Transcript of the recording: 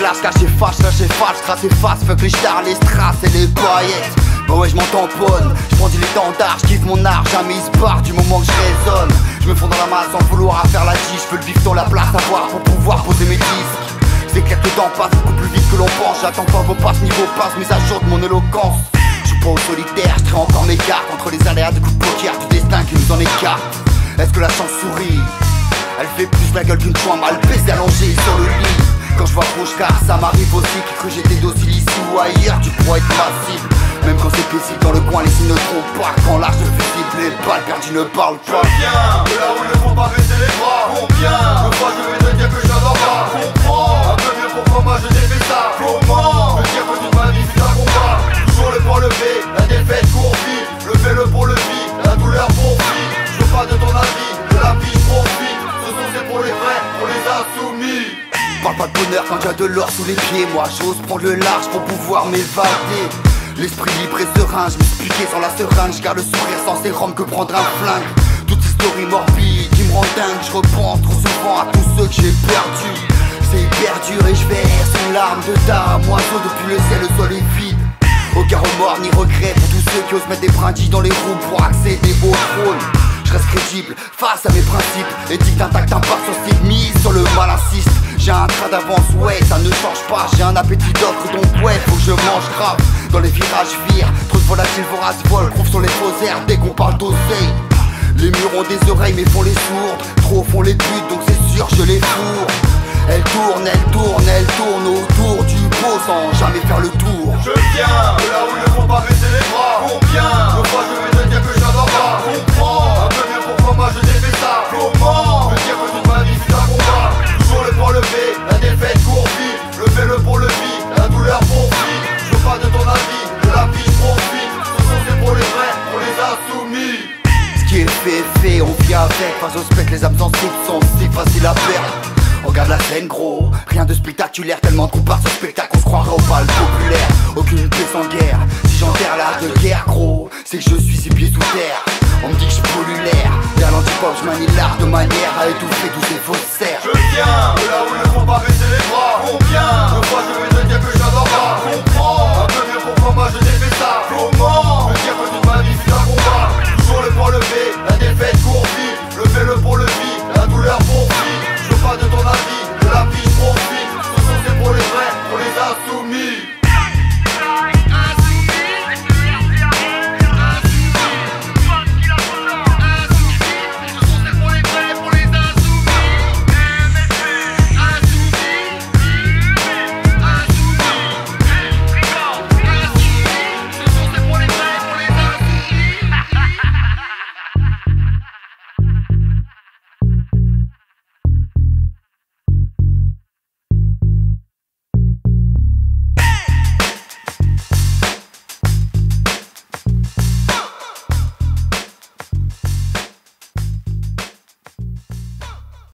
cache et fâche, et fâche, et face, fuck les stars, les strass et les paillettes. Bah ouais, je m'en tamponne, je prends du l'étendard, je kiffe mon art, jamais il se barre du moment que je résonne. Je me fonds dans la masse sans vouloir faire la tige, je veux le vivre dans la place à voir pour pouvoir poser mes disques. C'est clair que le temps passe beaucoup plus vite que l'on pense, j'attends pas vos passes, niveau passe, mais jour de mon éloquence. Je suis pas au solitaire, je encore mes cartes entre les aléas de coups de poker du destin qui nous en écarte. Est-ce que la chance sourit? Elle fait plus la gueule qu'une chambre, mal baisse allongée sur le lit. Quand je vois rouge car ça m'arrive aussi qui cru j'étais docile ici ou ailleurs, tu pourrais être massive. Même quand c'est paisible dans le coin, les signes ne trompent pas. Quand l'âge de fusible, les balles perdues ne parlent pas. Viens, de là où ne font pas baisser les bras? De pas de bonheur quand j'ai de l'or sous les pieds. Moi j'ose prendre le large pour pouvoir m'évader. L'esprit libre et serein, je m'expliquais sans la seringue, garde le sourire sans sérum que prendre un flingue. Toute story morbide qui me rend dingue, je repense trop souvent à tous ceux que j'ai perdus. C'est hyper dur et je verse une larme de dame, oiseau depuis le ciel, le sol est vide. Aucun remords ni regret pour tous ceux qui osent mettre des brindilles dans les roues pour accéder au trône. Je reste crédible face à mes principes Éthique intact, sur mise sur le mal insiste J'ai un train d'avance, ouais, ça ne change pas. J'ai un appétit d'offre, donc ouais, faut que je mange grave. Dans les virages vire, trop de volatiles voraces vol. Prouve sur les faux airs dès qu'on parle d'oseille. Les murs ont des oreilles mais font les sourdes Trop font les buts, donc c'est sûr je les fourre. Elle tourne, elle tourne, elle tourne autour du pot sans jamais faire le tour. Je viens là où ils Face au spectre, les âmes sensibles sont si faciles à perdre. Regarde la scène gros, rien de spectaculaire Tellement de par ce spectacle on se croirait au bal populaire. Aucune paix sans guerre, si j'enterre l'art de guerre gros C'est que je suis ses pieds sous terre. On me dit que je pollue l'air. Vers l'antipop je manie l'art de manière à étouffer tous ces faussaires. Je viens de là